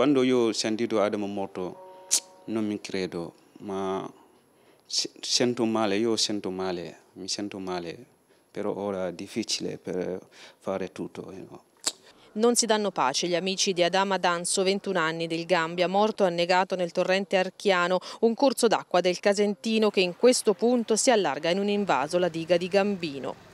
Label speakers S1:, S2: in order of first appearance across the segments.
S1: quando io sentito Adamo morto non mi credo, ma sento male, io sento male, mi sento male, però ora è difficile per fare tutto. You know.
S2: Non si danno pace gli amici di Adama Danzo, 21 anni, del Gambia, morto annegato nel torrente Archiano, un corso d'acqua del Casentino che in questo punto si allarga in un invaso la diga di Gambino.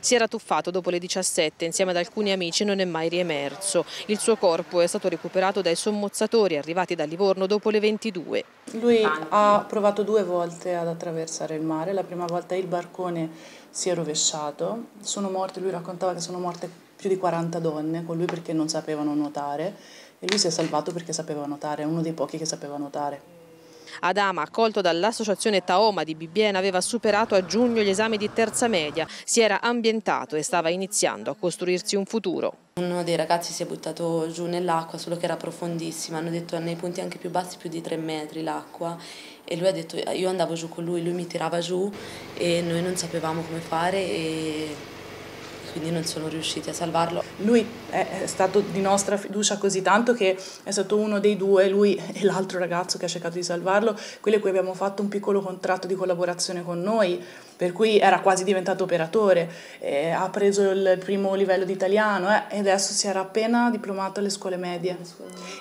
S2: Si era tuffato dopo le 17 insieme ad alcuni amici e non è mai riemerso. Il suo corpo è stato recuperato dai sommozzatori arrivati da Livorno dopo le 22.
S3: Lui ha provato due volte ad attraversare il mare. La prima volta il barcone si è rovesciato. Sono morte, lui raccontava che sono morte più di 40 donne con lui perché non sapevano nuotare e lui si è salvato perché sapeva nuotare, è uno dei pochi che sapeva nuotare.
S2: Adama, accolto dall'associazione Taoma di Bibbiena, aveva superato a giugno gli esami di terza media, si era ambientato e stava iniziando a costruirsi un futuro.
S4: Uno dei ragazzi si è buttato giù nell'acqua, solo che era profondissima, hanno detto nei punti anche più bassi più di tre metri l'acqua e lui ha detto io andavo giù con lui, lui mi tirava giù e noi non sapevamo come fare e quindi non sono riusciti a salvarlo.
S3: Lui è stato di nostra fiducia così tanto che è stato uno dei due, lui e l'altro ragazzo che ha cercato di salvarlo, quelli a cui abbiamo fatto un piccolo contratto di collaborazione con noi, per cui era quasi diventato operatore, eh, ha preso il primo livello di italiano eh, e adesso si era appena diplomato alle scuole medie.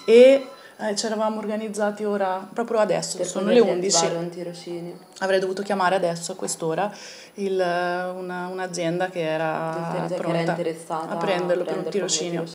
S3: E eh, ci eravamo organizzati ora, proprio adesso, per sono le 11. Avrei dovuto chiamare adesso a quest'ora il, una, un'azienda che era pronta
S4: che era
S3: a prenderlo per un tirocinio.